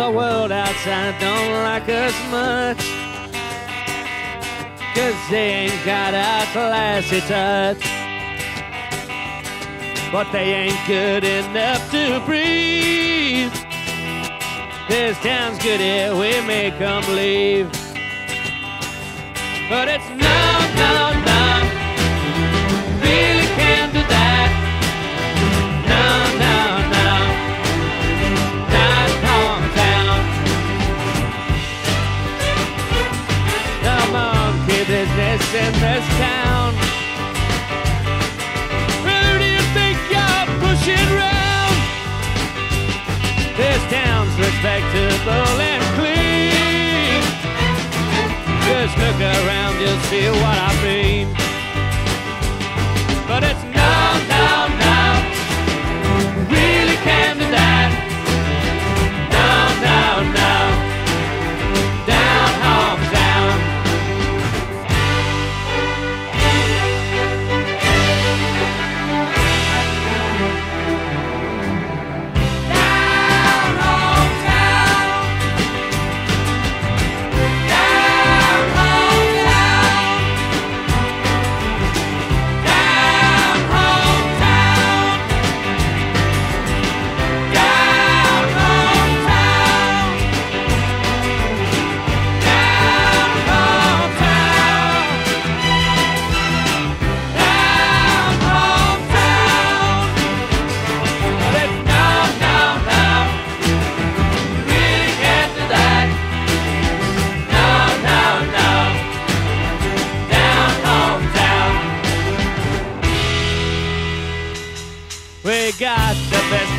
outside don't like us much. Cause they ain't got a classy touch. But they ain't good enough to breathe. This town's good here, we make 'em leave. But it's no, no, respectable and clean. Just look around, you'll see what I mean. got the best